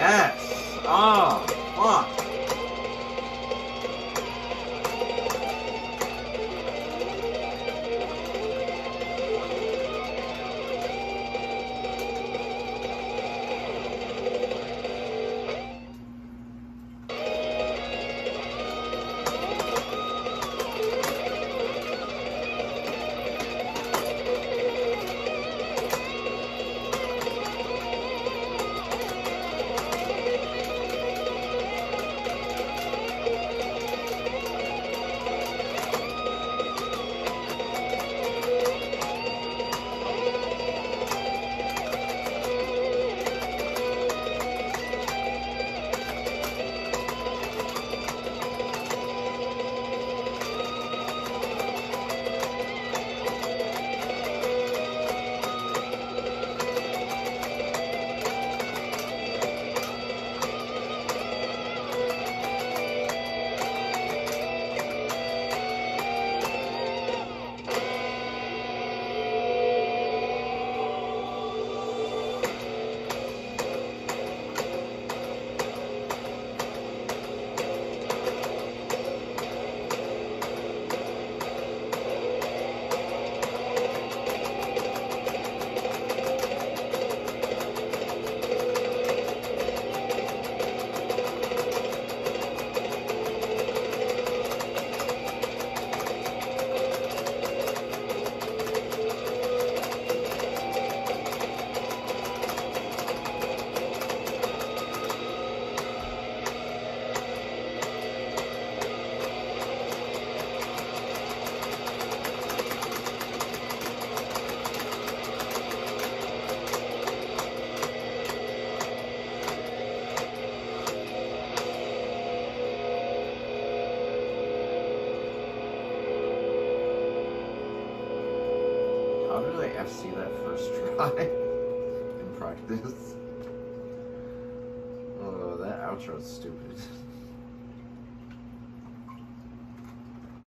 Yes. Oh, fuck. How did I FC that first try in practice? Oh, that outro's stupid.